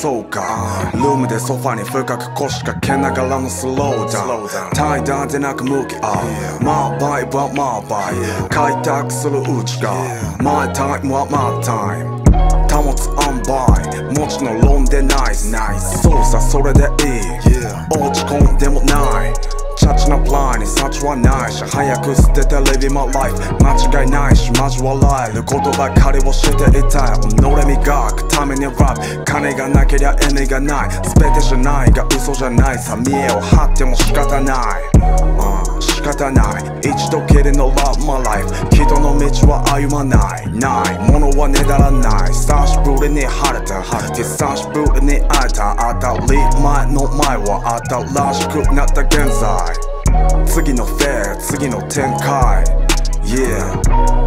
そうか。ルームでソファに深く腰掛けながらのスローダウン怠惰でなく向き合う。まあバイはまあバイ開拓する内側 My time は My time 保つアンバイ持ちのロンでナイス。操作それでいい。落ち込んでもないはないし早く捨てて Living my life 間違いない。し交わらえることばかりをしていたい。己磨くた。めにラップ金がなけりゃ意味がない。全てじゃないが嘘じゃない。さ見栄を張っても仕方ない、uh, 仕方ない。一度きりの Love my life 人の道は歩まない。ない。ものはねだらない。久しぶりに晴れた久しぶりに会えた。当たり前の前は新しくなった現在。次のフェア次の展開。Yeah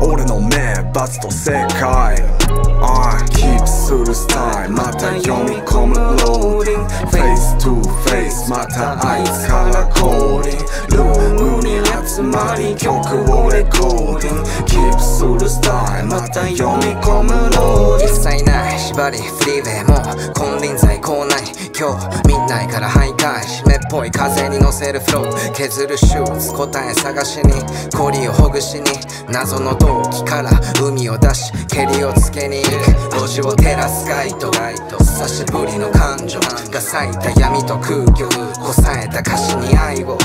俺の目罰と正解 I keep するスタイルまた読み込むローディン。グ Face to face またあいつからコーディング Keep するスタイルまた読み込むローディング。一切ない。縛りフリーウェイも金輪際こうない。今日みんなから徘徊。湿っぽい風に乗せるフロー削るシューズ答え探しに。氷をほぐしに。謎の動機から海を出し蹴りをつけに。行く路地を照らすガイド。久しぶりの感情が咲いた闇と空虚こさえた歌詞に愛を。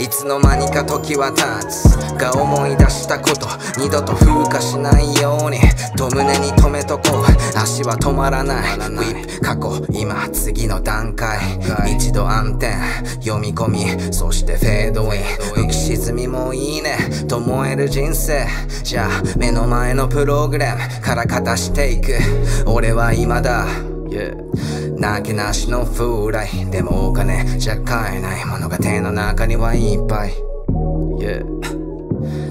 いつの間にか時は経つ。が思い出したこと二度と風化しないように。と胸に留めとこう。足は止まらない。ウィップ過去今次の段階。一度暗転。読み込み。そしてフェードイン。浮き沈みもいいね。と思える人生。じゃあ目の前のプログラム。からかたしていく。俺は今だ。Yeah なけなしの風来。でもお金じゃ買えないものが手の中にはいっぱい。Yeah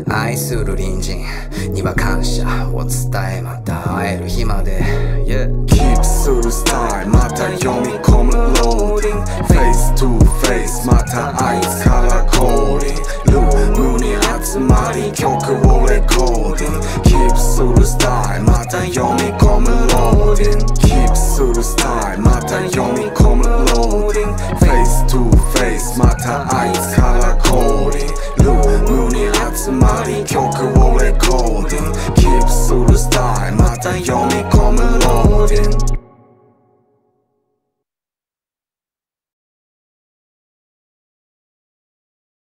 愛する隣人には感謝を伝えまた会える日まで、yeah、 keep するスタイルまた読み込むローディング face to face またあいつからコーディルームに集まり曲をレコーディングキープするスタイルまた読み込む loading keep するスタイルまた読み込む loading face to face またあいつからコーディング